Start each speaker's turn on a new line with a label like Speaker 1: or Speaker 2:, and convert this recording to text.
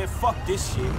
Speaker 1: man. Fuck this shit.